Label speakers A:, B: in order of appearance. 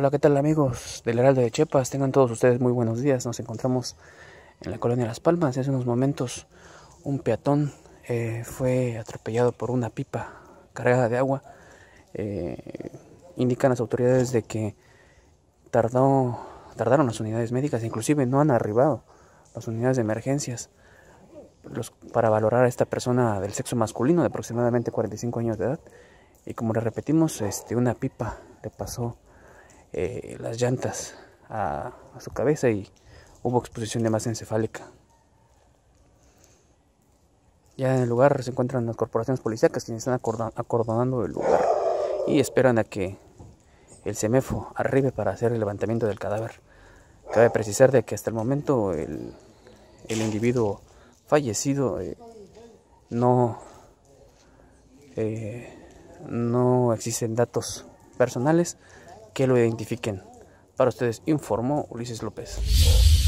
A: Hola, ¿qué tal amigos del Heraldo de Chepas? Tengan todos ustedes muy buenos días. Nos encontramos en la colonia Las Palmas. Hace unos momentos un peatón eh, fue atropellado por una pipa cargada de agua. Eh, indican las autoridades de que tardó, tardaron las unidades médicas, inclusive no han arribado las unidades de emergencias para valorar a esta persona del sexo masculino de aproximadamente 45 años de edad. Y como le repetimos, este, una pipa le pasó eh, las llantas a, su cabeza y hubo exposición de masa encefálica. Ya en el lugar se encuentran las corporaciones policíacas quienes están acordonando el lugar y esperan a que el CEMEFO arribe para hacer el levantamiento del cadáver. Cabe precisar de que hasta el momento el, individuo fallecido eh, no, eh, no existen datos personales que lo identifiquen. Para ustedes informó Ulises López.